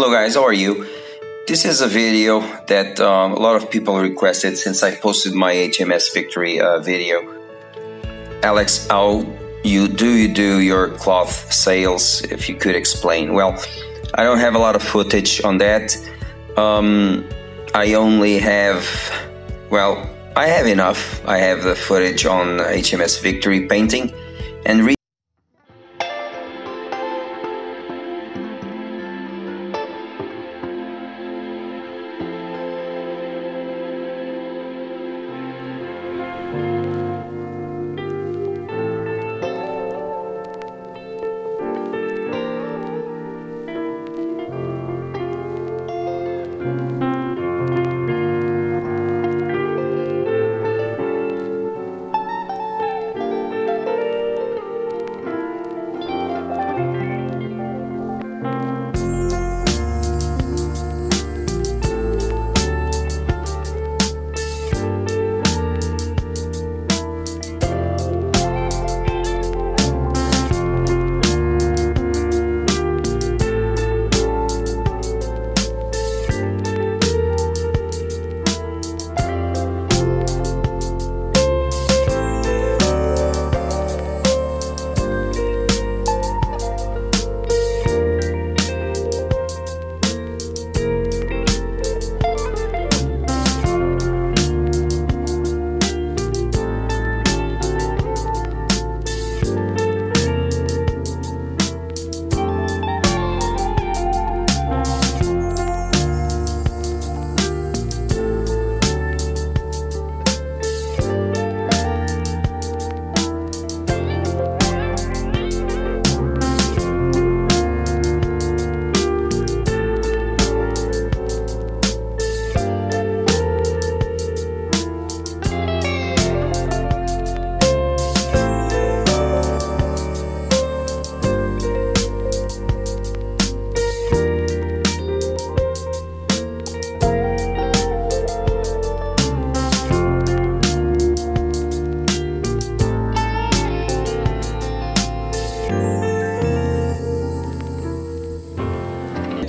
Hello guys, how are you? This is a video that um, a lot of people requested since I posted my HMS Victory uh, video. Alex, how you do you do your cloth sails? If you could explain. Well, I don't have a lot of footage on that. Um, I only have, well, I have enough. I have the footage on HMS Victory painting and.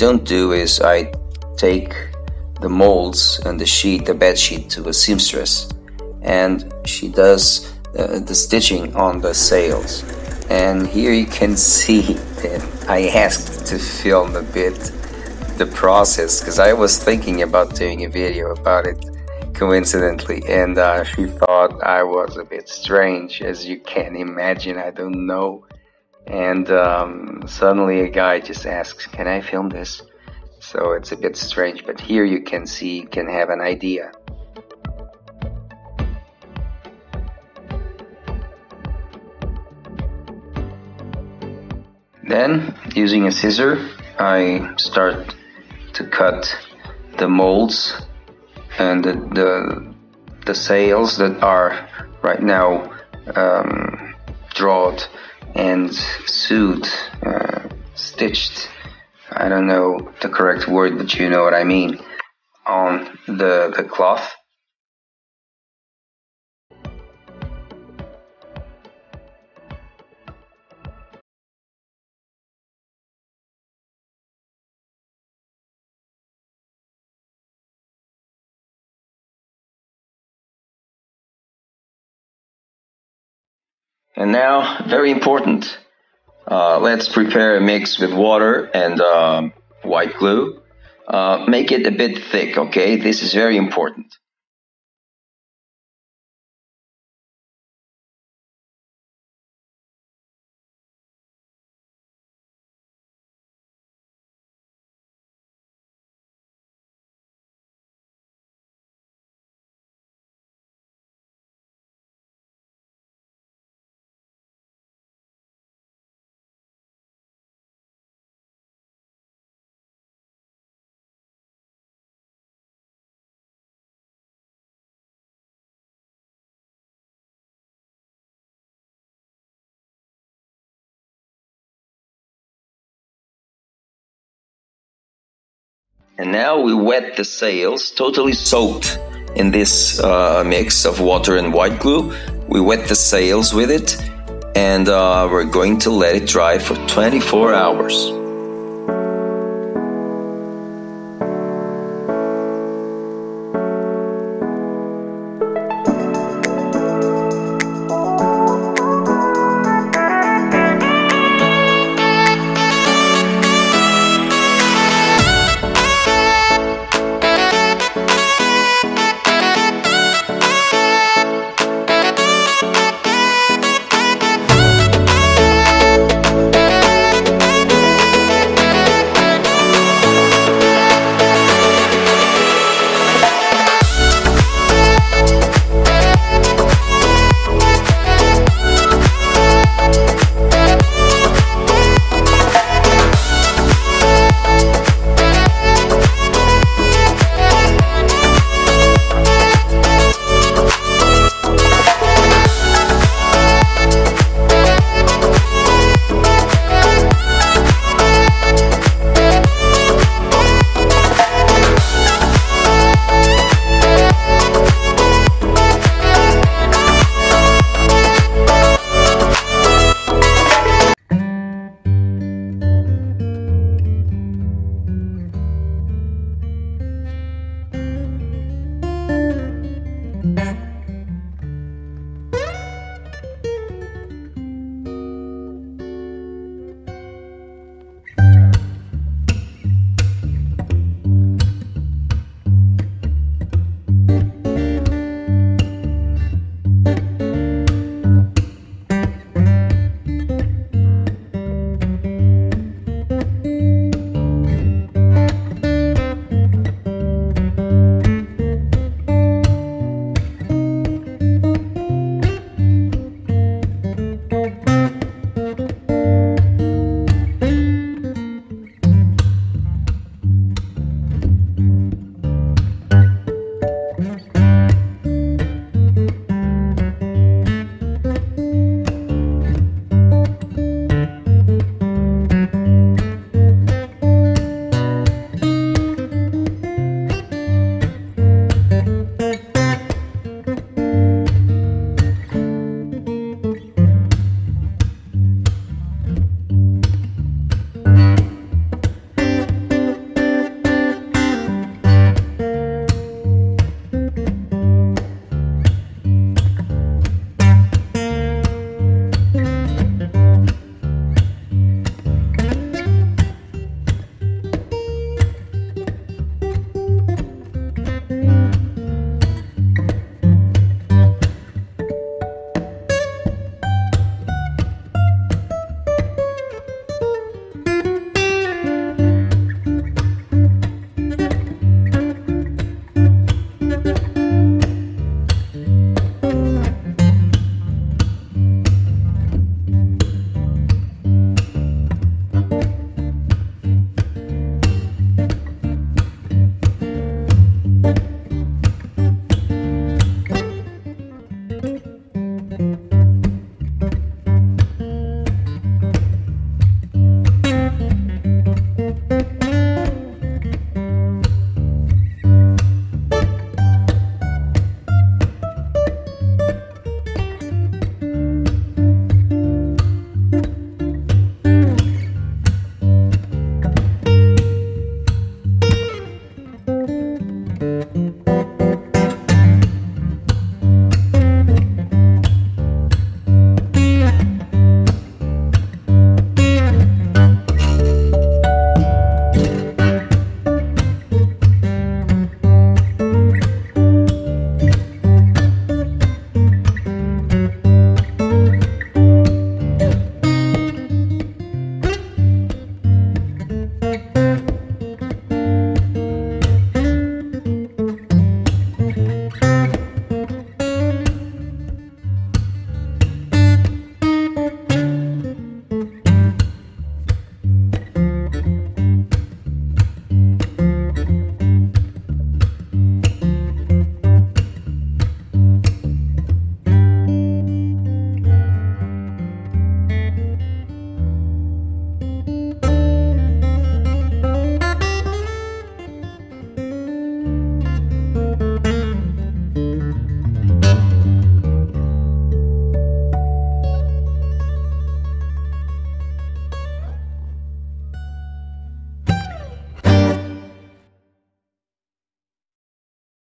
Don't do is I take the molds and the sheet, the bed sheet to a seamstress, and she does uh, the stitching on the sails. And here you can see that I asked to film a bit the process because I was thinking about doing a video about it coincidentally, and uh, she thought I was a bit strange, as you can imagine. I don't know and um, suddenly a guy just asks, "Can I film this?" So it's a bit strange, but here you can see, can have an idea. Then, using a scissor, I start to cut the molds and the, the, the sails that are right now um, drawn and sewed, uh, stitched, I don't know the correct word, but you know what I mean, on the, the cloth. And now, very important, uh, let's prepare a mix with water and um, white glue. Uh, make it a bit thick, okay? This is very important. And now we wet the sails, totally soaked in this uh, mix of water and white glue. We wet the sails with it and uh, we're going to let it dry for 24 hours.